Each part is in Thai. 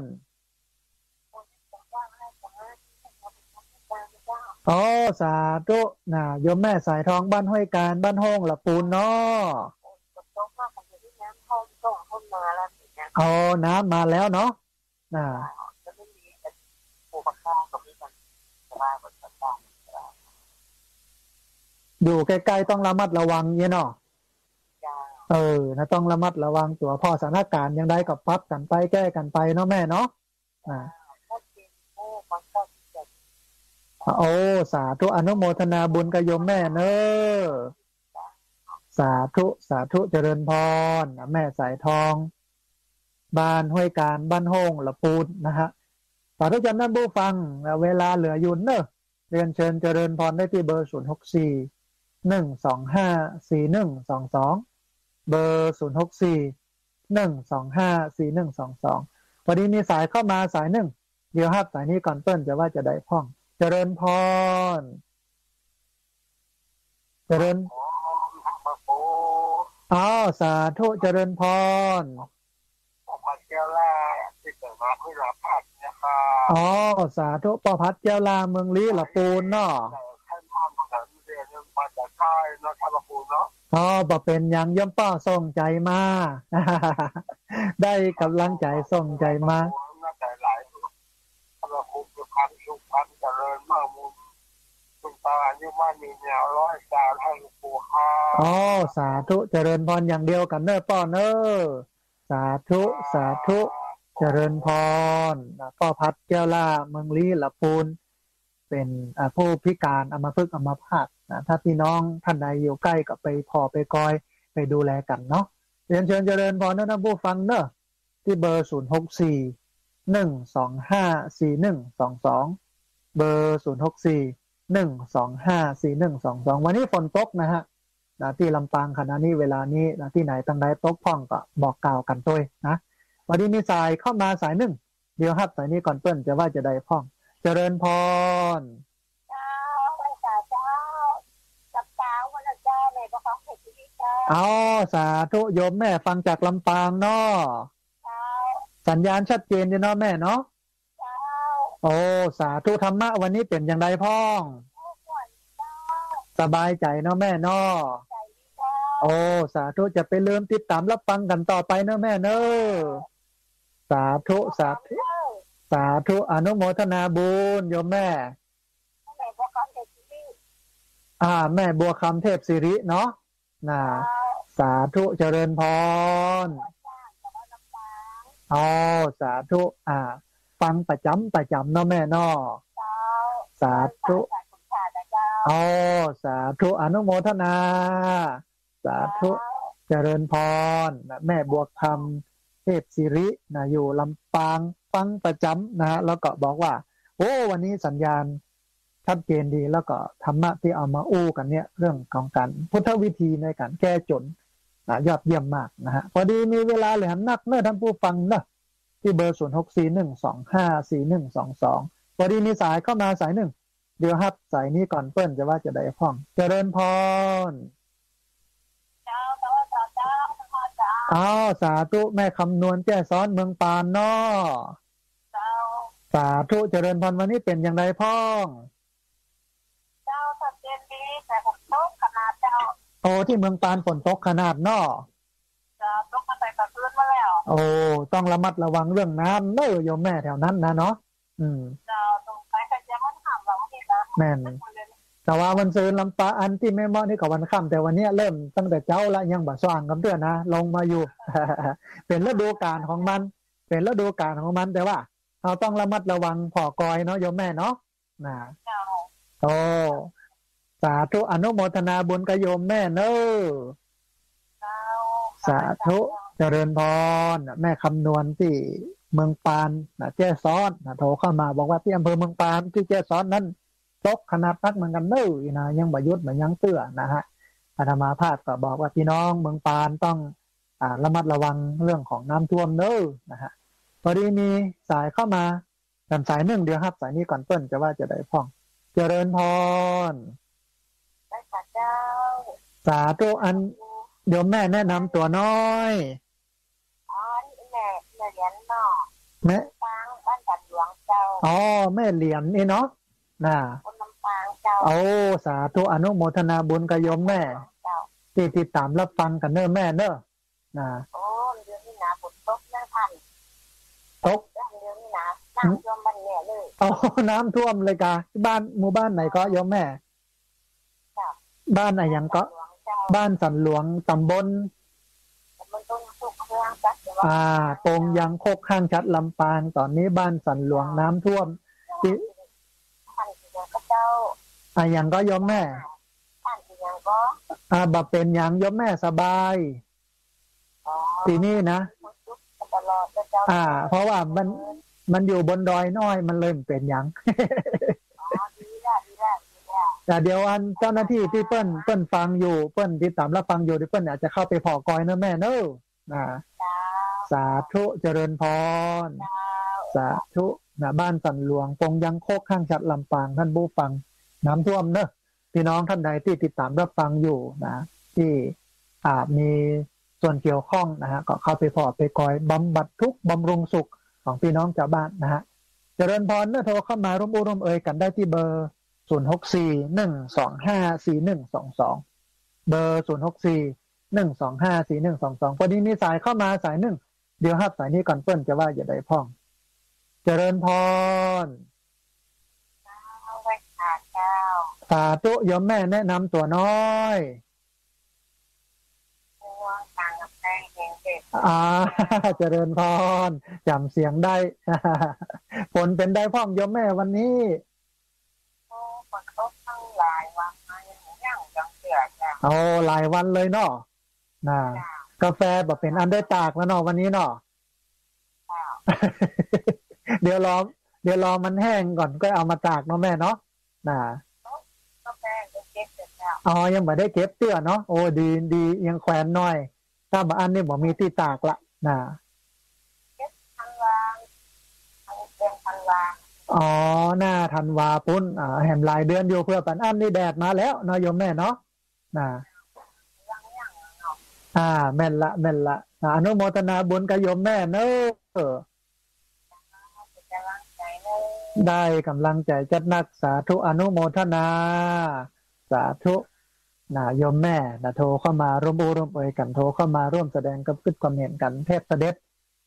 รโอ้สาธุน่ะโยมแม่สายทองบ้านห้วยการบ้านห้องละปูนเนาะโอ้น้ำมาแล้วเนาะน่ะอยู่ใกล้ๆต้องระมัดระวังเนี่ยเนาะ เออนะต้องระมัดระวังตัวพ่อสถานการณ์ยังได้กับพับกันไปแก้กันไปเนาะแม่เนาะอ่าโอ้สาธุอนุโมทนาบุญกับยมแม่เนอสาธุสาธุเจริญพรแม่สายทอง บ้านห้วยการบ้านห้องละปูนนะฮะสาธุจันนั่นบูฟังเวลาเหลือยู่เนอะเรียนเชิญเจริญพรได้ที่เบอร์ศูนย์หกสี่หนึ่งสองห้าสี่หนึ่งสองสอง เบอร์ศูนย์หกสี่หนึ่งสองห้าสี่หนึ่งสองสองพอดีมีสายเข้ามาสายหนึ่งเดี๋ยวห้าสายนี้ก่อนเปิ้ลจะว่าจะได้พ่อง เจริญพร เจริญอ๋อสาธุเจริญพรพัดแก้วแรกที่เกิดมาเพื่อรับพัดนะครับอ๋อสาธุปอพัดเจ้าลาเมืองลี้ละปูนเนาะท่านพ่อมาถึงเรียนมาจากค่ายนะครับปูเนาะ อ๋อบ่เป็นหยังย่อมป้อส่งใจมาได้กำลังใจส่งใจมาน่าใจหลายพระภูมิสุขันสุขันเจริญมากมุนคุณตาอายุมั่นมีแนวร้อยสาวให้ปูค่ะอ๋อสาธุเจริญพรอย่างเดียวกันเนอป้อเนอสาธุสาธุเจริญพรนะป้อพัดแก้วล่าเมืองลี้ละปูนเป็นอ่าผู้พิการอัมพฤกษ์อัมพาต นะถ้าพี่น้องท่านใดอยู่ใกล้ก็ไปพอไปกอยไปดูแลกันเนาะเรียนเชิญเจริญพรนะท่านผู้ฟังเนอะที่เบอร์ศูนย์หกสี่หนึ่งสองห้าสี่หนึ่งสองสองเบอร์ศูนย์หกสี่หนึ่งสองห้าสี่หนึ่งสองสองวันนี้ฝนตกนะฮะนะที่ลำปางขณะนี้เวลานี้นะที่ไหนตั้งใดตกพ่องก็บอกกล่าวกันด้วยนะ วันนี้มีสายเข้ามาสายหนึ่ง เดี๋ยวครับสายนี้ก่อนเปิ้ลจะว่าจะได้พ่อง เจริญพร เจ้าพระเจ้าเจ้าจับเจ้าวันละเจ้าเลยก็ของเห็ดที่ เจ้าอ๋อสาธุโยมแม่ฟังจากลำปางเนาะเจ้าสัญญาณชัดเจนดีเนาะแม่เนาะเจ้าโอ้สาธุธรรมะวันนี้เป็นอย่างไรพ่องผู้ขวัญเจ้าสบายใจเนาะแม่เนาะใจดีเจ้าโอ้สาธุจะไปลืมติดตามรับฟังกันต่อไปเนาะแม่เนาะสาธุสาธุเจ้าสาธุอนุโมทนาบุญโยมแม่ไหนก็ของเห็ดที่อ่า แม่บัวคำเทพสิริเนาะ น่ะเจ้า สาธุเจริญพรจ้าแต่ว่าน้ำตาลอ๋อสาธุ อ่า ฟังประจำประจำเนาะแม่เนาะเจ้าสาธุสาธุค่ะเจ้าอ๋อสาธุอนุโมทนา สาธุเจริญพรนะแม่บวกธรรมเทพสิรินะอยู่ลำปางฟังประจำนะฮะแล้วก็บอกว่า โอ้ วันนี้สัญญาณ ชัดเจนดีแล้วก็ธรรมะที่เอามาอู้กันเนี่ยเรื่องของการพุทธวิธีในการแก้จนนะยอดเยี่ยมมากนะฮะพอดีมีเวลาเหลือนักเนอะท่านผู้ฟังเนอะที่เบอร์ศูนย์หกสี่หนึ่งสองห้าสี่หนึ่งสองสองพอดีมีสายเข้ามาสายหนึ่งเดี๋ยวฮับสายนี้ก่อนเปิ้ลจะว่าจะได้พ้อง เจริญพรเจ้าแต่ว่าเจ้าเจ้าเจ้าเจ้าอ้าวสาธุแม่คำนวณแจ้ซ้อนเมืองปานนอเจ้าสาธุเจริญพรวันนี้เป็นอย่างไรพ้อง โอ้ที่เมืองปานฝนตกขนาดนอเจ้าตกมาใส่กระเพื่อนมาแล้ว โอ้ต้องระมัดระวังเรื่องน้ำเนอะโยมแม่แถวนั้นนะเนาะอืมเจ้าตรงไปกันจะมันถามเราที่นะแม่นแต่ว่าวันซืนลำปาอันที่แม่มอนี่ก็วันค่ำแต่วันเนี้ยเริ่มตั้งแต่เจ้าละยังบ่สว่างกับเดือนนะลงมาอยู่ เป็นฤดูกาลของมัน เป็นฤดูกาลของมันแต่ว่าเราต้องระมัดระวังผ่อกอยเนาะโยมแม่เนาะนะเจ้าโอ้สาธุอนุโมทนาบุญกบโยมแม่เนอเจ้าสาธุเจริญพรแม่คำนวณที่เมืองปานนะแจ้ซ้อนนะโทรเข้ามาบอกว่าที่อำเภอเมืองปานที่แจ้ซ้อนนั้นตกขนาดนักเหมือนกันเน้อนะยังบยุทธ์เหมือนยังเตื้อนะฮะอาตมาภาพก็บอกว่าพี่น้องเมืองปานต้องอ่าระมัดระวังเรื่องของน้ำท่วมเน้อนะฮะพอดีมีสายเข้ามากันสายหนึ่งเดียวครับ สายนี้ก่อนเปิ้ลจะว่าจะได้พ้อง เจริญพรได้ค่ะ เจ้า สาธุอันเดี๋ยวแม่แนะนำตัวน้อยอ๋อนี่แม่แม่เรียนเนาะแม่ปาอ๋อแม่เหรียญนี่เนาะน่ะคนลำปางเจ้าโอ้สาธุอนุโมทนาบุญกับโยมแม่เจ้าที่ติดตามรับฟังกันเน้อแม่เน้อนะโอ้เดือนนี้นะฝนตกนะท่านตกเดือนนี้นะน้ำท่วมบ้านแม่เลยโอ้น้ำท่วมเลยกะบ้านหมู่บ้านไหนก็โยมแม่ บ้านไหนยังก็ บ้านสันหลวงตำบลมันต้องสุกเครื่องยาปงยังโคกข้างชัดลำปางตอนนี้บ้านสันหลวงน้ำท่วมที่ท่านที่ยังก็เจ้าอ่ายังก็ยมแม่ท่านที่ยังก็อ่าบเป็นยังโยมแม่สบายอ๋อปีนี้นะอ่า เพราะว่ามันมันอยู่บนดอยน้อยมันเลยเป็นยัง อ๋อดีละดีละดีละ แต่เดี๋ยวอันเจ้าหน้าที่ที่เปิ้นเปิ้นฟังอยู่เปิ้นที่ตามรับฟังอยู่ที่เปิ้นอาจจะเข้าไปพอกอยเนอะแม่เนอะนะสาธุเจริญพรสาธุนะบ้านสันหลวงปงยังโคกข้างชัดลำปางท่านผู้ฟัง น้ำท่วมเนอะพี่น้องท่านใดที่ติดตามรับฟังอยู่นะ ที่อามีส่วนเกี่ยวข้องนะฮะก็เข้าไปพอไปกอยบำบัดทุกบำรุงสุขของพี่น้องชาวบ้านนะฮะเจริญพรเนอะโทรเข้ามาร่วมอุร่วมเอ่ยกันได้ที่เบอร์ 0 6 4 1 2 5 4 1 2 2เบอร์0 6 4 1 2 5 4 1 2 2พอดีมีสายเข้ามาสายหนึ่งเดี๋ยวฮับสายนี้ก่อนเปิ้นจะว่าอย่าได้พ้อง เจริญพรเอาไว้ค่ะเจ้าสาธุยมแม่แนะนำตัวน้อยตัวต่าจเย็นเด็กอ่าเจริญพรจำเสียงได้ผลเป็นได้พ้องยมแม่วันนี้ เสือจ้าเอาหลายวันเลยเนาะน่ะกาแฟแบบเป็นอันได้ตากแล้วเนาะวันนี้เนาะเจ้าเดี๋ยวรอเดี๋ยวรอมันแห้งก่อนก็เอามาตากเนาะแม่เนาะน่ะก็แป้งก็เก็บเจ้าอ๋อยังไม่ได้เก็บเตื้อเนาะโอ้ดีดียังแขวนหน่อย ถ้าบางอันนี่บอกมีที่ตากละนะทันวางทันเป็นทันวางอ๋อหน้าธันวาปุ้นอ่าแหมหลายเดือนอยู่เพื่อปันอันนี่แดดมาแล้วเนาะโยมแม่เนาะ นะยังยังเนาะอ่า แม่นละแม่นละอ่าอนุโมทนาบุญกับโยมแม่เนอะเอได้กำลังใจจัดนักสาธุอนุโมทนา สาธุนะโยมแม่นะโทรเข้ามาร่วมบูร่วมเอยกันโทรเข้ามาร่วมแสดงกับกึศความเห็นกันเทพเสด็จ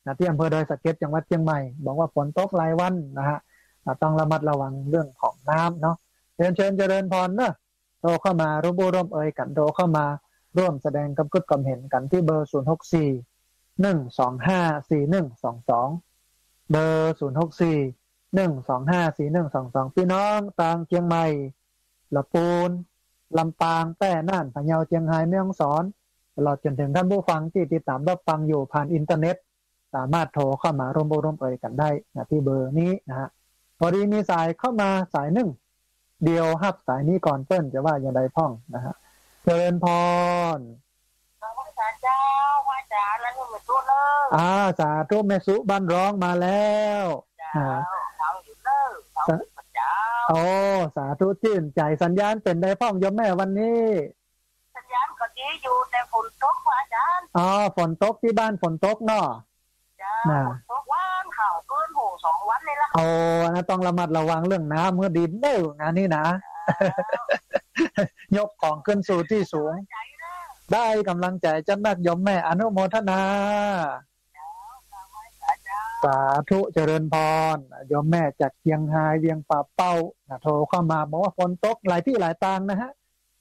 นะที่อำเภอดอยสะเก็ดจังหวัดเชียงใหม่บอกว่าฝนตกหลายวันนะฮะอ่าต้องระมัดระวังเรื่องของน้ำเนาะเชิญเชิญเจริญพรเนอะ โทรเข้ามาร่วมบูร่วมเอ่ยกันโทรเข้ามาร่วมแสดงกับกึ๊ดความเห็นกันที่เบอร์ 0 6 4 1 2 5 4 1 2 2 เบอร์ 0 6 4หนึ่งสองห้าสี่หนึ่งสองสองพี่น้องต่างเชียงใหม่ละปูนลำปางแป้น่านพะเยาเชียงรายแม่ฮ่องสอน ตลอดจนถึงท่านผู้ฟังที่ติดตามรับฟังอยู่ผ่านอินเทอร์เน็ต สามารถโทรเข้ามาร่วมร่วมเอ่ยกันได้นะที่เบอร์นี้นะฮะพอดีมีสายเข้ามาสายหนึ่ง เดียวฮับสายนี้ก่อนเปิ้นจะว่าอย่างไรพ่องนะฮะเจริญพรเอาว่าจ้าเจ้าว่าจ้าแล้วนี่มาตัวเลยอ่าสาธุแม่สุบ้านร้องมาแล้วเจ้าเขาอยู่เลยเขาอยู่เจ้าโอ้สาธุชื่นใจสัญญาณเป็นได้พ่องโยมแม่วันนี้ สัญญาณก็ดีอยู่แต่ฝนตกว่าจ้าอ๋อฝนตกที่บ้านฝนตกเนาะจ้าฝนตกวันข่าวเกินหู สองวันเลยละโอ้นะต้องระมัดระวังเรื่องน้ำเมื่อดินเด้องานนี้นะ ยกของขึ้นสู่ที่สูงใจนะได้กำลังใจจันนักยมแม่อนุโมทนาจ้าเจ้าสาธุเจริญพรยมแม่จากเชียงรายเวียงป่าเป้านะโทรเข้ามาบอกว่าฝนตกหลายที่หลายตางนะฮะ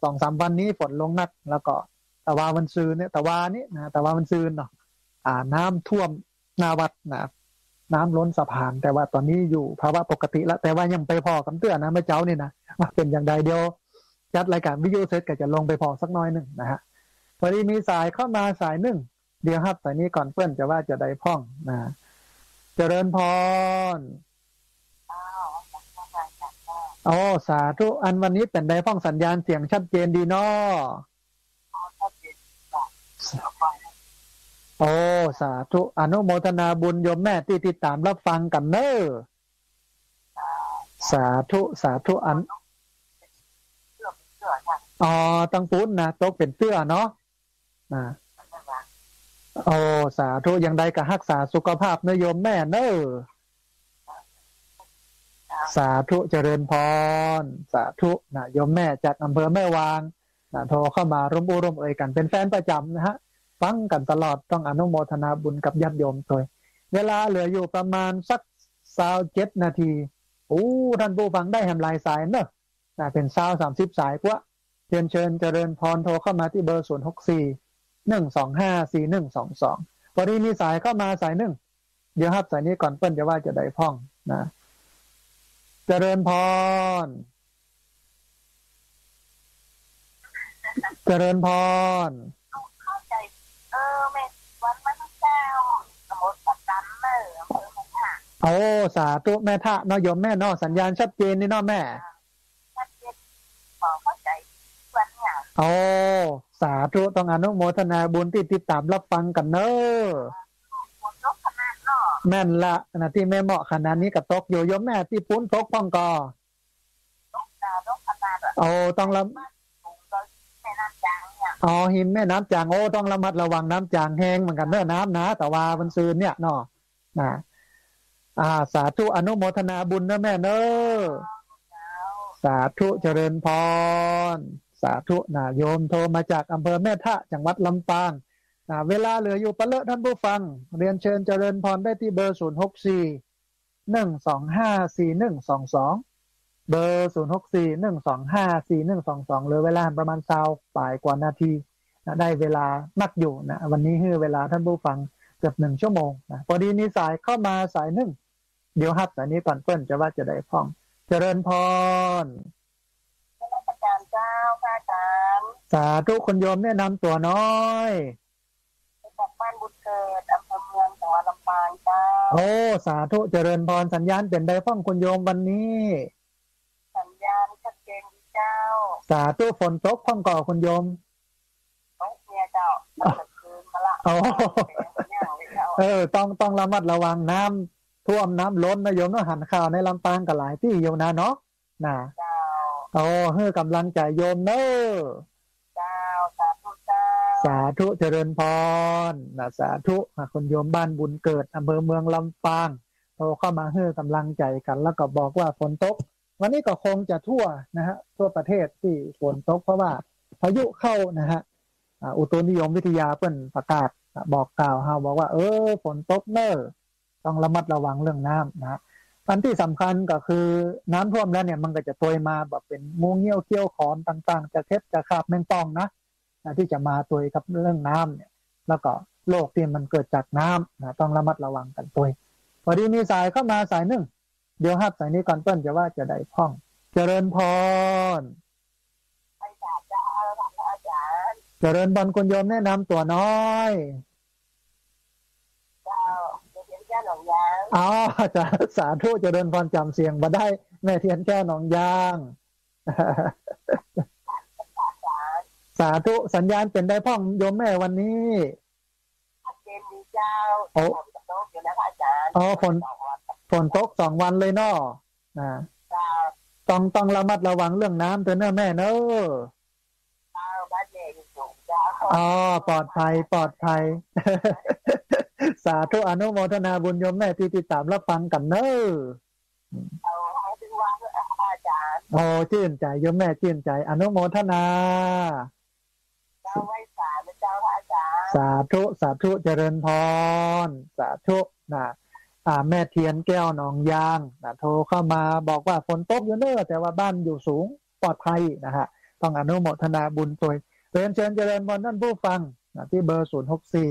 สองสามวันนี้ฝนลงหนักแล้วก็ตะวาวันซืนเนี่ยตะวานี่นะตะวาวันซืนเนาะอ่าน้ำท่วมหนาวัดนะ น้ำล้นสะพาน แต่ว่าตอนนี้อยู่ภาวะปกติแล้วแต่ว่ายังไปพอกันเตือนนะเมื่อเจ้านี่นะว่าเป็นอย่างใดเดียวจัดรายการวิทยุเซตก็จะลงไปพอสักหน้อยหนึ่งนะฮะพอดีมีสายเข้ามาสายหนึ่งเดี๋ยวครับสายนี้ก่อนเพื่อนจะว่าจะได้พ่องนะเจริญพรอ้าวจ้าจ้าจ้าจ้าโอ้สาธุอันวันนี้เป็นได้พ้องสัญญาณเสียงชัดเจนดีเนาะ โอ้สาธุอนุโมทนาบุญโยมแม่ที่ติดตามรับฟังกันเนอสาธุสาธุอันอ๋อตังปุ้นนะตกเป็นเสื้อเนาะนะจ้าโอ้สาธุยังใดก็รักษาสุขภาพเนอะโยมแม่เนอสาธุเจริญพร สาธุนะโยมแม่จากอำเภอแม่วางนะโทรเข้ามาร่วมอุร่วมเอ่ยกันเป็นแฟนประจำนะฮะ ฟังกันตลอดต้องอนุโมทนาบุญกับญาติโยมตัวเวลาเหลืออยู่ประมาณสักสาวเจ็ดนาทีโอ้ท่านผู้ฟังได้แฮมลายสายเนอะนะเป็นสาวสามสิบสายกว่าเชิญเชิญเจริญพรโทรเข้ามาที่เบอร์ศูนย์หกสี่หนึ่งสองห้าสี่หนึ่งสองสองพอดีมีสายเข้ามาสายหนึ่งเดี๋ยวครับสายนี้ก่อนเปิ้ลจะว่าจะได้พ่องนะเจริญพร เจริญพร โอ้สาธุแม่ทะเนอะโยมแม่เนอะสัญญาณชัดเจนนี่เนอะแม่ชัดเจนบอกเข้าใจวันเนี่ยโอ้สาธุต้องอนุโมทนาบุญที่ติดตามรับฟังกันเนอะบนรถขนาดเนาะแม่นละนะที่แม่เหมาะขนาดนี้กับตกอยู่โยมแม่ที่ปุ้นตกพ่องกอรถดาวรถขนาดอะโอ้ต้องระสูงก็แม่น้ำจางเนี่ยอ๋อหินแม่น้ำจางโอ้ต้องระมัดระวังน้ำจางแห้งเหมือนกันเนอะน้ำนะแต่ว่ามันซืนเนี่ยเนาะนะ อ่า สาธุอนุโมทนาบุญนะแม่เนอะสาธุเจริญพร สาธุนะโยมโทรมาจากอำเภอแม่ทะจังหวัดลำปางนะเวลาเหลืออยู่ปะเลอะท่านผู้ฟัง เรียนเชิญเจริญพรได้ที่เบอร์ 0 6 4 1 2 5 4 1 2 2 เบอร์ 0 6 4 1 2 5 4 1 2 2 เหลือเวลาประมาณซาวป่ายกว่านาทีนะได้เวลานักอยู่นะวันนี้คือเวลาท่านผู้ฟังเกือบหนึ่งชั่วโมงนะพอดีมีสายเข้ามาสายหนึ่ง เดี๋ยวฮับสายนี้ก่อนเปิ้นจะว่าจะได้พ้อง เจริญพรพระอาจารย์เจ้าพระอาจารย์สาธุคุณโยมแนะนำตัวน้อยจากบ้านบุญเกิดอำเภอเมืองจังหวัดลำปางเจ้าโอ้สาธุเจริญพรสัญญาณเป็นไดฟ้องคุณโยมวันนี้สัญญาณชัดเจนดีเจ้า สาธุฝนตกพ้องก่อคุณโยมต้องเมียเจ้าตั้งแต่คืนมาละโอ้เป็นอย่างเลยเจ้าเออต้องต้องระมัดระวังน้ำ ท่วมน้ำล้นนะโยมต้องหันข่าวในลำปางกันหลายที่โยมนะเนาะนะเจ้าโอ้เฮ้อกำลังใจโยมเนอะเจ้าสาธุเจ้าสาธุเจริญพรนะสาธุอะคุณโยมบ้านบุญเกิดอำเภอเมืองลำปางโทรเข้ามาเฮ้อกำลังใจกัน แล้วก็บอกว่าฝนตก วันนี้ก็คงจะทั่วนะฮะทั่วประเทศที่ฝนตก เพราะว่าพายุเข้านะฮะอ่าอุตุนิยมวิทยาเพิ่นประกาศอะบอกกล่าวเฮาบอกว่า เออฝนตกเนอะ ต้องระมัดระวังเรื่องน้ำนะฮะอันที่สำคัญก็คือน้ำท่วมแล้วเนี่ยมันก็จะโตยมาแบบเป็นงูเงี้ยวเกี้ยวขอนต่างๆจะเท็บจะขาบแมงป่องนะนะที่จะมาตัวกับเรื่องน้ำเนี่ยแล้วก็โรคที่มันเกิดจากน้ำนะต้องระมัดระวังกันตัวพอดีมีสายเข้ามาสายหนึ่งเดี๋ยวฮับสายนี้ก่อนเปิ้ลจะว่าจะได้พ่อง เจริญพรไปสาเจ้าพระอาจารย์เจริญพรคุณโยมแนะนำตัวน้อย เจ้าเดี๋ยวเดี๋ยวเจ้าหลงยาง อ๋อจะสาธุเจริญพรจำเสียงมาได้แม่เทียนแก้วหนองยาง สาธุสัญญาณเป็นได้พ่องโยมแม่วันนี้ชัดเจนดีเจ้าโอ้ผมจะโตอยู่นะพระอาจารย์อ๋อฝนสองวันฝนตกสองวันเลยเนาะนะเจ้าต้องต้องระมัดระวังเรื่องน้ำเถอะเนอะแม่เนอะเจ้าบ้านเด็กสูงเจ้าอ๋อปลอดภัยปลอดภัย สาธุอนุโมทนาบุญโยมแม่ที่ติดตามรับฟังกันเนอะเอาให้ถึงวันด้วยพระอาจารย์โอ้ชื่นใจโยมแม่ชื่นใจ อนุโมทนาเจ้าไว้สานะเจ้าพระอาจารย์สาธุสาธุเจริญพรสาธุนะอ่า แม่เทียนแก้วหนองยางนะโทรเข้ามาบอกว่าฝนตกอยู่เนอะแต่ว่าบ้านอยู่สูงปลอดภัยนะฮะต้องอนุโมทนาบุญตัวยเรียนเชิญเจริญพรท่านผู้ฟังนะที่เบอร์ศูนย์หกสี่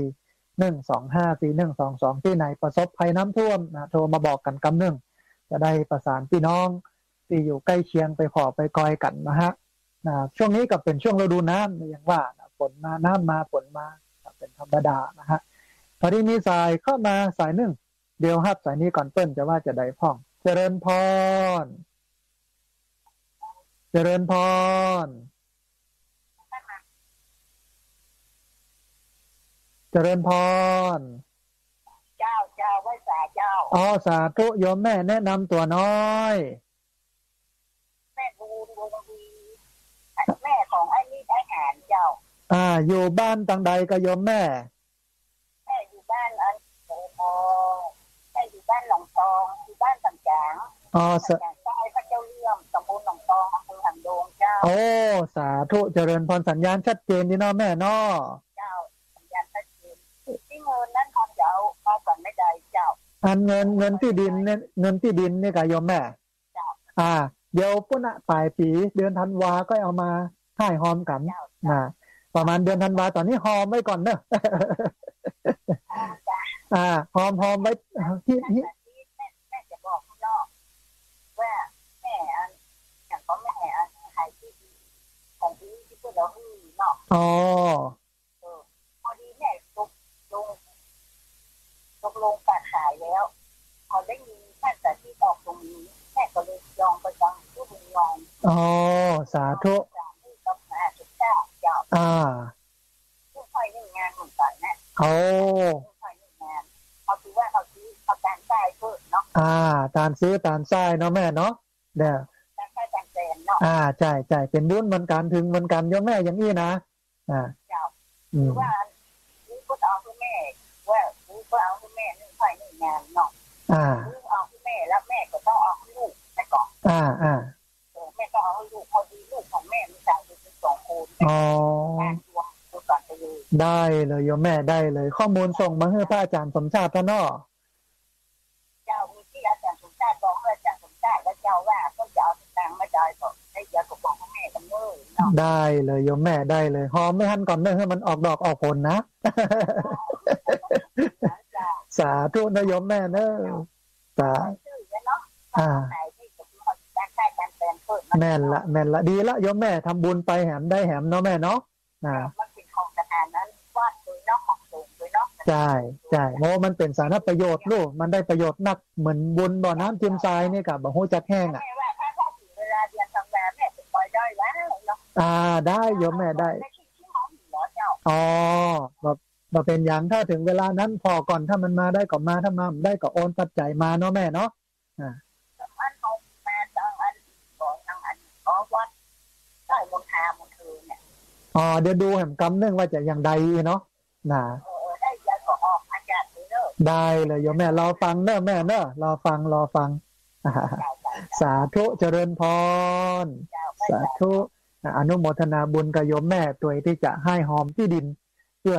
หนึ่งสองห้าสี่หนึ่งสองสองที่ไหนประสบภัยน้ำท่วมนะโทรมาบอกกันกำหนึ่งจะได้ประสานพี่น้องที่อยู่ใกล้เคียงไปขอไปกอยกันนะฮะนะช่วงนี้ก็เป็นช่วงฤดูน้ำอย่างว่านะฝนมาน้ำมาฝนมาเป็นธรรมดานะฮะพอดีมีสายเข้ามาสายหนึ่งเดี๋ยวฮับสายนี้ก่อนเปิ้ลจะว่าจะได้พ่อง เจริญพร เจริญพร เริญพร เจ้าเจ้าว้สาเจ้า อ๋อสาธุยมแม่แนะนำตัวน้อย แม่ทูนดวงดีแม่ของไอ้นี่ไอ้หานเจ้า อ่า อยู่บ้านต่างใดก็ยมแม่ แม่อยู่บ้านอันโอพอแม่อยู่บ้านหลองตองอยู่บ้านสังจางอ๋อสังใช่พระเจ้าเลื่อมตำบลหลองตองอำเภอหางโดงเจ้า โอ้ สาธุเจริญพรสัญญาณชัดเจนดีเนาะแม่นาะ อันเงินเงินที่ดินเนี่ยเงินที่ดินเนี่ยกโยมแม่จ้ะอ่า เดี๋ยวปุ่นอะปลายปีเดือนธันวาก็เอามาให้หอมกันเจ้านะประมาณเดือนธันวาตอนนี้หอมไว้ก่อนเนอะจ้าอ่าหอมหอมไว้ที่แม่ที่แม่แม่จะบอกข้างนอกว่าแม่อันอย่างก็แม่อันขายที่ดินของที่ที่พวกเราฮือเนาะอ๋อายเพิ่มเนาะอ่า ตามซื้อตามไส้เนาะแม่เนาะเดี๋ยวการจ่ายอ่าใช่ใช่เป็นบุญเหมือนกันถึงเหมือนกันโยมแม่อย่างนี้นะอ่าหรือว่า อ๋อการดวงดูก่อนไปเลยได้เลยโยมแม่ได้เลย ข้อมูลส่งมาให้พระอาจารย์สมชาติพระนอเจ้ามีที่อาจารย์สมชาติบอกว่าอาจารย์สมชาติแล้วเจ้าว่าก็จะเอาตังค์มาจ่ายก่อนให้ยาก็บอกให้แม่กันเลยเนาะได้เลยโยมแม่ได้เลยหอมไม่ทันก่อนเนอะให้มันออกดอกออกผลนะจ้าสาธุนะโยมแม่เนอะสาชื่อเนา แทนเพิ่มแม่นละแม่นละดีละโยมแม่ทำบุญไปแหมได้แหมเนาะแม่เนาะอ่ามันเป็นของสถานนั้นวาดโดยนอกของสูงโดยนอกใช่ใช่โมมันเป็นสาธารณประโยชน์ลูกมันได้ประโยชน์นักเหมือนบุญบ่อน้ำจิ้มทรายนี่กับบ่หูจักแห้งอะแม่ว่าถ้าถ้าถึงเวลาเรียนทำงานแม่จะปล่อยได้แล้วเนาะอ่าได้โยมแม่ได้ไม่ใช่ที่หมอหมอเจ้าอ๋อแบบแบบเป็นอย่างถ้าถึงเวลานั้นพอก่อนถ้ามันมาได้ก็มาถ้ามาไม่ได้ก็โอนปัจจัยมาเนาะแม่เนาะ อันเขาแม่จังอันบอกทางอันขอวัดได้มนทามนเธอเนี่ย อ๋อเดี๋ยวดูแหมกำเนื่องว่าจะอย่างใดเนาะนะเออได้ยาก็ออกอากาศเลยเนอะได้เลยโยมแม่รอฟังเนอะแม่เนอะรอฟังรอฟังอ่าเจ้าเจ้าสาธุเจริญพรเจ้าสาธุอนุโมทนาบุญกับโยมแม่ตัวที่จะให้หอมที่ดิน เพื่อ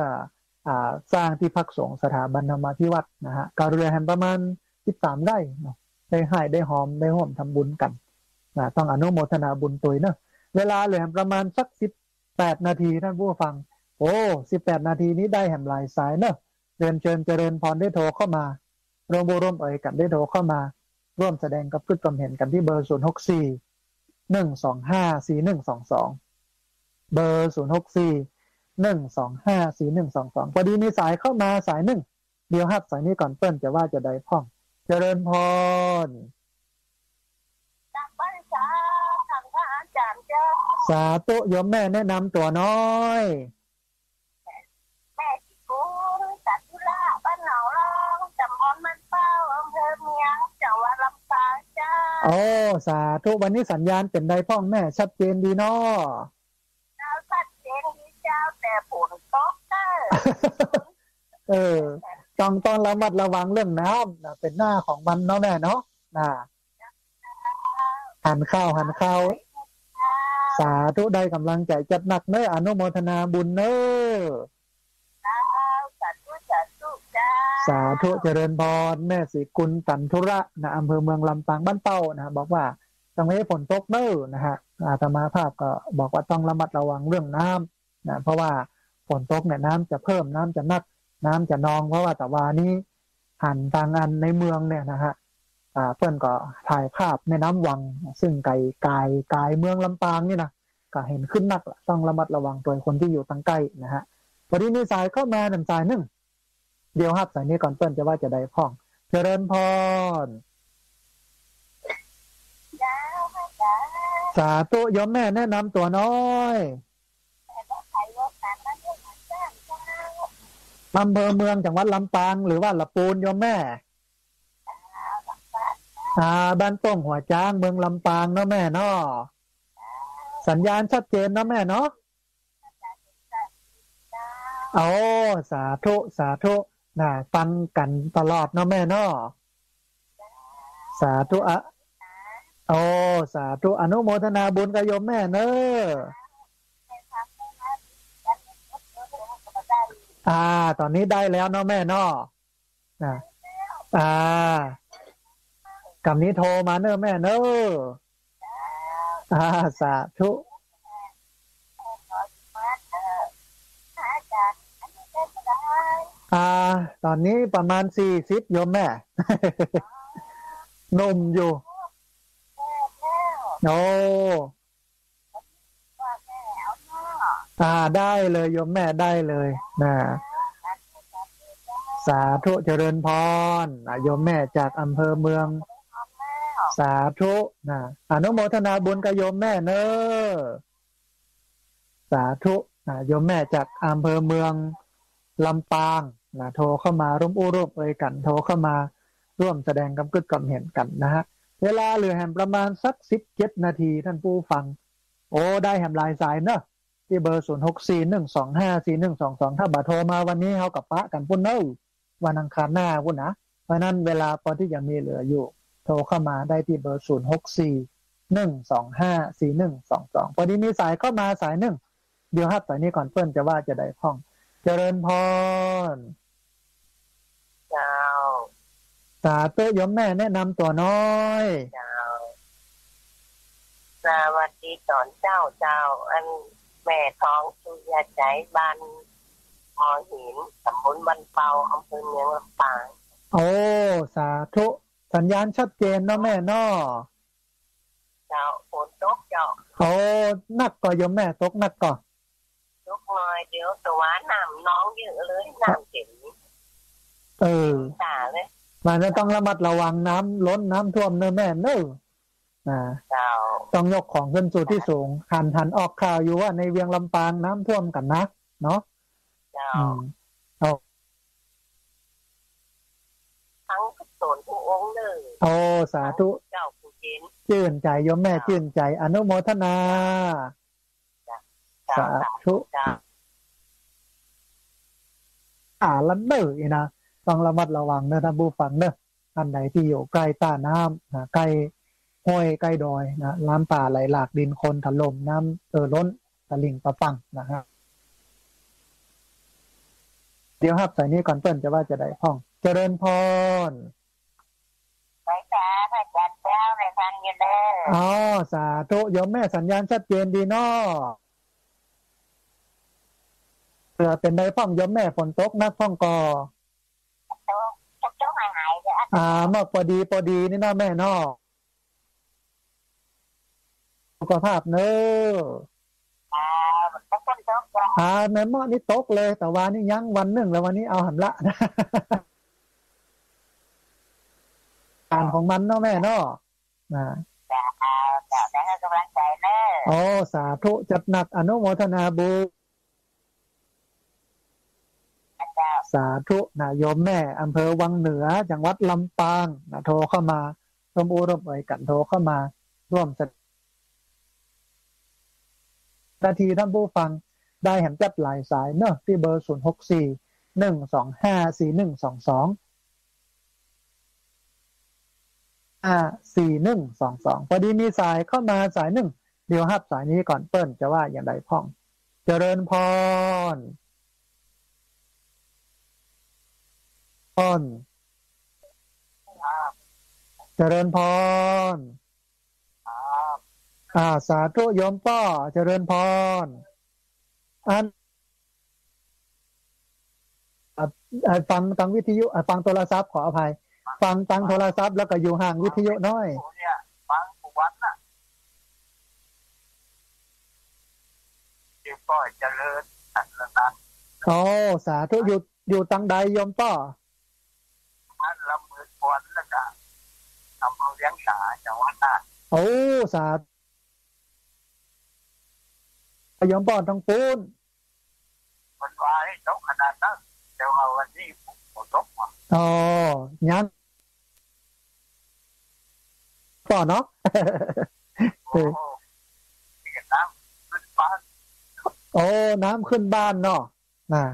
อ่าสร้างที่พักสงฆ์สถาบันธรรมาธิวัดนะฮะกาเรือแห่งประมาณสิบสามไร่เนาะได้ให้ได้หอมได้ห่มทำบุญกันนะต้องอนุโมทนาบุญตัวเนอะเวลาเหลือประมาณสักสิบ แปดนาทีท่านผู้ฟัง โอ้สิบแปดนาทีนี้ได้แหมหลายสายเนอะเรียนเชิญเจริญพรได้โทรเข้ามาร่วมบุญร่วมเอ่ยกันได้โทรเข้ามา ร่วมแสดงกับพฤติกรรมเห็นกันที่เบอร์ศูนย์หกสี่หนึ่งสองห้าสี่หนึ่งสองสองเบอร์ศูนย์หกสี่หนึ่งสองห้าสี่หนึ่งสองสองพอดีมีสายเข้ามาสายหนึ่งเดี๋ยวฮับสายนี้ก่อนเปิ้ลจะว่าจะได้พ่อง เจริญพรจากบ้านจ้า สาธุโยมแม่แนะนำตัวน้อยแม่จิกูจัดธุระบ้านหนองรองจำออนมันเป้าอำเภอเมียงจังหวัดลำปางจ้าโอ้สาธุวันนี้สัญญาณเป็นใดพ่องแม่ชัดเจนดีเนาะเจ้าชัดเจนดีเจ้าแต่ฝนตกเด้อเออต้องต้องระมัดระวังเรื่องน้ำนะเป็นหน้าของมันเนาะแม่เนาะนะหันข้าวหันข้าว สาธุได้กำลังใจจัดหนักเนออนุโมทนาบุญเนอเจ้าสาธุสาธุจ้าสาธุเจริญพรแม่สีกุลตันธุระนะอำเภอเมืองลำปางบ้านเป้านะบอกว่าต้องไม่ให้ฝนตกเนอนะฮะอาตมาภาพก็บอกว่าต้องระมัดระวังเรื่องน้ำนะเพราะว่าฝนตกเนี่ยน้ำจะเพิ่มน้ำจะนัก น้ำจะนองเพราะว่าแต่ว่านี้หันทางอันในเมืองเนี่ยนะฮะ อ่าเพื่อนก็ถ่ายภาพแม่น้ำวัง ซึ่งไกลไกายกายเมืองลำปางนี่นะก็เห็นขึ้นนักละต้องระมัดระวังตัวคนที่อยู่ทางใกล้นะฮะพอดีมีสายเข้ามาหนึ่งสายหนึ่งเดี๋ยวฮับสายนี้ก่อนเพื่อนจะว่าจะได้พ้อง เจริญพรสาธุโยมแม่แนะนำตัวน้อยแต่ก็ใครรถนั้นนั่นก็มาจ้างจ้าอำเภอเมืองจังหวัดลำปางหรือว่าละปูนโยมแม่ อ่าบ้านต้งหัวจ้างเมืองลำปางเนาะแม่เนาะสัญญาณชัดเจนเนาะแม่เนาะโอ้สาธุสาธุน่ะฟังกันตลอดเนาะแม่เนาะสาธุอะโอ้สาธุอนุโมทนาบุญกับโยมแม่เนอะอ่า ตอนนี้ได้แล้วเนาะแม่เนาะนะอ่า กำนี้โทรมาเนอะแม่เนอะอ่าสาธุอ่า ตอนนี้ประมาณสี่สิบโยมแม่นมอยู่โอ้าแม่เอาเนาะอ่าได้เลยโยมแม่ได้เลยนะสาธุเจริญพรโยมแม่จากอำเภอเมือง สาธุนะอนุโมทนาบุญกับโยมแม่เนอสาธุนะโยมแม่จากอำเภอเมืองลำปางนะโทรเข้ามาร่วมอู้ร่วมเอ่ยกันโทรเข้ามาร่วมแสดงกำกึดกำเห็นกันนะฮะ เวลาเหลือแหมประมาณสักสิบเจ็ดนาทีท่านผู้ฟัง โอ้ได้แหมลายสายเนอะที่เบอร์ศูนย์หกสี่หนึ่งสองห้าสี่หนึ่งสองสองถ้าบัตรโทรมาวันนี้เขากับปะกันพุ่นเนอวันอังคารหน้าพุ่นนะ เพราะฉะนั้นเวลาพอที่ยังมีเหลืออยู่ โทรเข้ามาได้ที่เบอร์ศูนย์หกสี่หนึ่งสองห้าสี่หนึ่งสองสองพอดีมีสายเข้ามาสายหนึ่ง เดี๋ยวครับสายนี้ก่อนเพื่อนจะว่าจะได้พ้อง เจริญพรเจ้าสาธุโยมแม่แนะนำตัวน้อยเจ้าสวัสดีตอนเจ้าเจ้า อันแม่ท้องสุยาใจบ้านหอหินตำบลบันเปาอำเภอเมืองลำปาง โอ้ สาธุ สัญญาณชัดเจนเนาะแม่เนาะเจ้าฝนตกเจ้าโอ้นักก็โยมแม่ตกนักก็ตกหน่อยเดี๋ยวตัวน้ำน้องเยอะเลยน้ำเจ็บเออตาเลยมันจะต้องระมัดระวังน้ำล้นน้ำท่วมเนอะแม่เนอะนะเจ้าต้องยกของขึ้นสู่ที่สูง หันหันออกข่าวอยู่ว่าในเวียงลำปางน้ำท่วมกันนะเนาะ เจ้า อืม ทั้งทุกส่วนทุกองค์เลย โอ้สาธุเจ้าผู้เย็นชื่นใจโยมแม่ชื่นใจ อนุโมทนาเจ้าสาธุเจ้าอ่าละเนออีนะต้องระมัดระวังเนอะท่านผู้ฟังเนอะท่านใดที่อยู่ใกล้ต้าน้ำนะใกล้ห้วยใกล้ดอยนะน้ำป่าไหลหลากดินโคนถล่มน้ำเออล้นตะลิ่งประปังนะฮะเดี๋ยวครับใส่นี้ก่อนเปิ้นจะว่าจะได้พ้อง เจริญพร ไปจ้าพระจันทร์เจ้าในทางอยืนเด้ออ๋อสาธุโยมแม่สัญญาณชัดเจนดีเนาะเผื่อเป็นได้พ้องโยมแม่ฝนตกนักพ้องกอทุกเจ้หายหายเยอ่าเมื่อพอดีพอดีนี่เนาะแม่เนาะสุขภาพเนอะอ่าตกตกอ่าในหม้อนี่ตกเลย แต่ว่านี่ยั้งวันหนึ่งแล้ววันนี้เอาหันละ การของมันเนาะแม่เนาะนะจะเอาจะได้กำลังใจแม่โอ้สาธุจัดหนักอนุโมทนาบุญสาธุนาโยมแม่อำเภอวังเหนือจังหวัดลำปางนะโทรเข้ามาร่วมอุร่วมไอกันโทรเข้ามา ร่วมสนาทีท่านผู้ฟังได้เห็นจัดหลายสายเนาะที่เบอร์ 0 6 4 1 2 5 4 1 2 2 ห้าสี่หนึ่งสองสองอ่าสี่หนึ่งสองสองพอดีมีสายเข้ามาสายหนึ่งเดี๋ยวฮับสายนี้ก่อนเปิ้ลจะว่าอย่างไรพ่อง เจริญพรพรเจริญพรอ่าสาธุโยมป้อเจริญพรอันอะอะฟังฟังวิทยุอะฟังโทรศัพท์ขออภัย ฟังฟังโทรศัพท์แล้วก็อยู่ห่างวิทยุน้อยเนี่ยฟังผู้วัดน่ะเดี๋ยวก็เจริญอันนั้นโอ้สาธุอยู่อยู่ตังใดโยมป้ออันละหมือควรแล้วก็ทำเอาเลี้ยงสาจังหวัดน่ะโอ้สาธุโยมป้อต้องปูนมันว่าให้ตกขนาดนั้นเดี๋ยวเอาวันนี้ผมตกมาอ๋อยัง ป้อเนาะโอ้โหนี่ก็น้ำขึ้นบ้านโอ้น้ำขึ้นบ้านเนาะนะ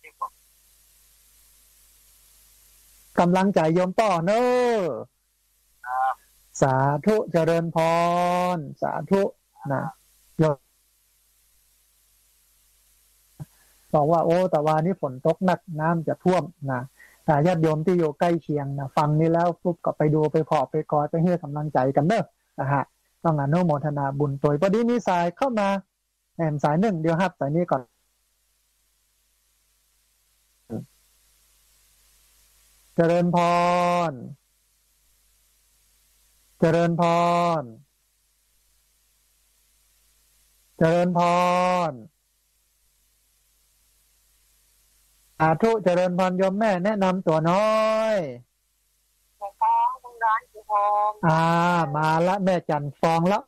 ที่ผมกำลังใจโยมป้อเนอะสาธุเจริญพร สาธุนะโยมบอกว่า โอ้แต่ว่านี่ฝนตกหนักน้ำจะท่วมนะแต่ ญาติโยมที่อยู่ใกล้เคียงนะฟังนี้แล้วปุ๊บก็ไปดูไปขอไปกอดไปให้กำลังใจกันเนอะนะฮะต้องอนุโมทนาบุญตัวพอดีมีสายเข้ามาแอมสายหนึ่งเดียวครับสายนี้ก่อนเจริญพร เจริญพร เจริญพร อาทุเจริญพรโยมแม่แนะนำตัวน้อยในท้องคุณร้อนคุณโฮมอ่า มาละแม่จันฟองแล้ว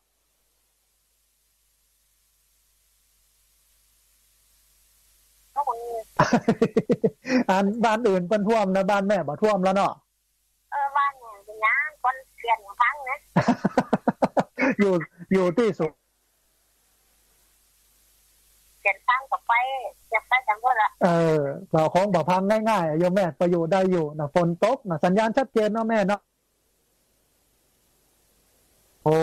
ทุกคนอันบ้านอื่นเป็นท่วมนะบ้านแม่บ่ท่วมแล้วเนาะเออบ้านเนี่ยเป็นน้ำคนเปลี่ยนครั้งนะอยู่อยู่ที่สุดเปลี่ยนครั้งต่อไป จะไปจังหวัดละเออ เราคงบ่พังง่ายๆอะโยมแม่ประโยชน์ได้อยู่นะฝนตกนะสัญญาณชัดเจนเนาะแม่เนาะโอ้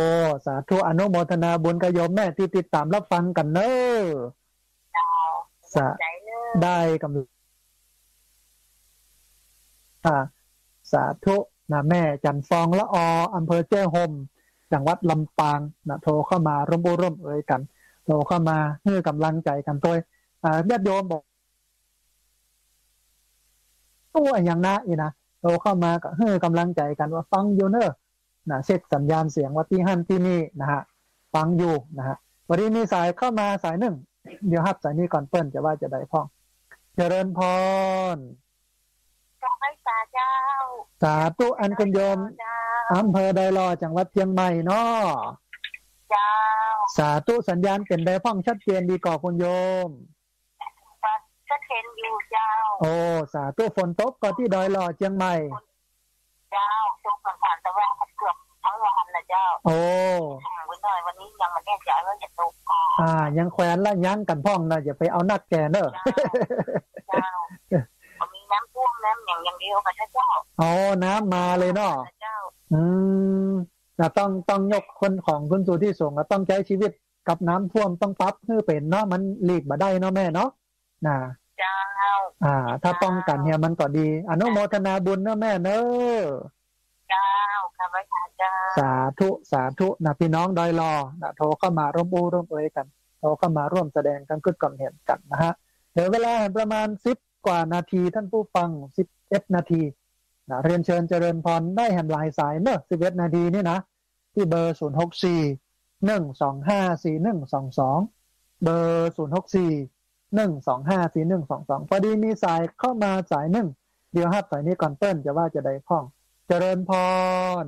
สาธุอนุโมทนาบุญกับโยมแม่ที่ติดตามรับฟังกันเนอะดาวสาใจเนอะได้กำลังอ่าสาธุนะแม่จันฟองละออำเภอเจ้โฮมจังหวัดลำปางนะโทรเข้ามาร่วมบุร่วมเอ่ยกัน โทรเข้ามาให้กำลังใจกันตัวอ่า ญาติโยมบอกตัวอย่างนะอีนะโทรเข้ามาก็ให้กำลังใจกันว่าฟังอยู่เนอะนะเช็คสัญญาณเสียงว่าที่หั่นที่นี่นะฮะฟังอยู่นะฮะวันนี้มีสายเข้ามาสายหนึ่งเดี๋ยวฮับสายนี้ก่อนเปิ้นจะว่าจะได้พ่อง เจริญพรจะไปสาเจ้า สาธุอันคุณโยมเจ้าอำเภอไดรอจังหวัดเชียงใหม่เนาะเจ้าสาธุสัญญาณเป็นได้พ่องชัดเจนดีก่อคุณโยมก็ เห็นอยู่เจ้า โอ้สาธุฝนตกก็ที่ดอยรอเชียงใหม่ เจ้าช่วงผ่านๆแต่ว่าเกือบทั้งวันนะเจ้า โอ้ห่างไว้หน่อยวันนี้ยังไมาแน่ใจว่าจะตกก่อนอ่า ยังแขวนละยั้งกันพ่องนะอย่าไปเอานักแกเนอะเจ้ามีน้ำท่วมน้ำอย่างอย่างเดียวค่ะเจ้าเอาน้ำมาเลยเนาะเจ้า อืมนะต้องต้องยกคนของคุณสู่ที่สูงก็ต้องใช้ชีวิตกับน้ำท่วมต้องปรับให้เป็นเนาะมันหลีกมาได้เนาะแม่เนาะนะ เจ้า อ่า ถ้าป้องกันเนี่ยมันก็ดี อนุโมทนาบุญนะแม่เนอะเจ้าค่ะพระเจ้าสาธุสาธุนะพี่น้องดอยรอนะโทรเข้ามาร่วมอูร่วมเอ่ยกันโทรเข้ามาร่วมแสดงกันกึดก่อนเห็นกันนะฮะเดี๋ยวเวลาประมาณสิบกว่านาทีท่านผู้ฟังสิบเอ็ดนาทีนะเรียนเชิญเจริญพรได้แห่งลายสายเนอะสิบเอ็ดนาทีนี่นะ ที่เบอร์ศูนย์หกสี่หนึ่งสองห้าสี่หนึ่งสองสองเบอร์ศูนย์หกสี่ หนึ่งสองห้าสี่หนึ่งสองสองพอดีมีสายเข้ามาสายหนึ่งเดี๋ยวฮับสายนี้ก่อนเปิ้ลจะว่าจะได้พ่อง เจริญพร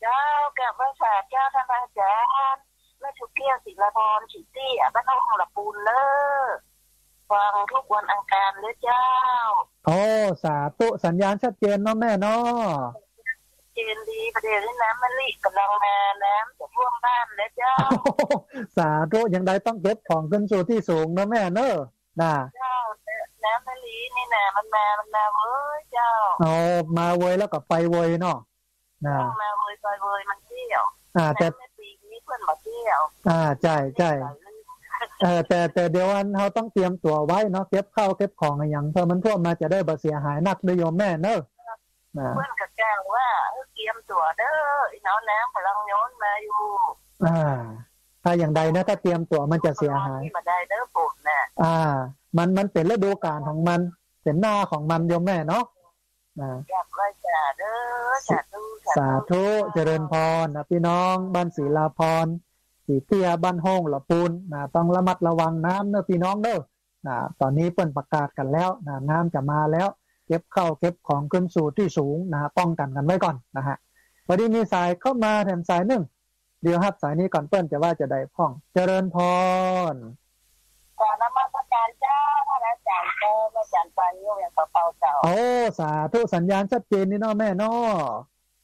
เจ้ากับพระสาเจ้าท่านพระอาจารย์แม่ชุกเกี้ยวศิลาพรฉิตี้อะบ้านน้องหลับปูนเลอฟังทุกวันอังคารเลยเจ้า โอ้สาธุสัญญาณชัดเจนเนาะแม่เนาะ เจนดีประเดี๋ยวนี้น้ำมันลีกำลังมาน้ำจะท่วมบ้านแล้วเจ้าโอ้โหสาธุยังได้ต้องเก็บของขึ้นสู่ที่สูงเนาะแม่เนอะน่ะเจ้าน้ำมันลีนี่นะมันมา มันมาเว้ยเจ้าเอามาเวยแล้วก็ไปเวยเนาะน่ะมาเว้ยไปเว้ยมันเที่ยว อ่าแต่น้ำในปีนี้เพื่อนมาเที่ยว อ่าใช่ใช่เออแต่แต่เดี๋ยววันเราต้องเตรียมตัวไว้เนาะเก็บข้าวเก็บของอะไรอย่างเพื่อมันท่วมมาจะได้บ่เสียหายหนักเลยโยมแม่เนอะนะ เพื่อนกับแจ้งว่าเออเตรียมตัวเด้อไอ้น้องน้ำกำลังย้อนมาอยู่อ่า ถ้าอย่างใดนะถ้าเตรียมตัวมันจะเสียหายที่มาได้เด้อปุ่นน่ะอ่า มันมันเป็นฤดูกาลของมันเป็นหน้าของมันโยมแม่เนาะนะอยากไหว้จ่าเด้อสาธุสาธุเจริญพรนะพี่น้องบ้านศรีลาพรสีเตี้ยบ้านห้องละปูนนะต้องระมัดระวังน้ำเนอะพี่น้องเนอะนะตอนนี้เปิ้นประกาศกันแล้วนะน้ำจะมาแล้ว เก็บเข้าวเก็บของขึ้นสู่ที่สูงนะป้องกันกันไว้ก่อนนะฮะวันนี้มีสายเข้ามาแถมสายหนึ่งเดี๋ยวฮับสายนี้ก่อนเปิ้นจะว่าจะได้พ่อง เจริญพรกรานมัสการเจ้าพระอาจารย์เจ้าพระอาจารย์ปานิวอย่างเป่าเจ้าโอ้สาธุสัญญาณชัดเจนนี่เนาะแม่เนาะ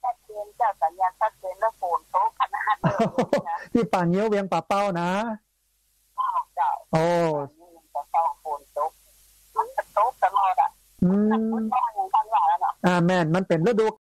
ชัดเจนเจ้าสัญญาณชัดเจนแล้วฝนโต๊ะขนาดเลยนะที่ป่าเงี้ยวเวียงป่าเป้านะเจ้าโอ้จะเป่าฝนโต๊ะมันจะโต๊ะตลอด อะอืมันมต้องอย่างกันว่าแล้วเนาะอ่าแม่นมันเป็นฤดู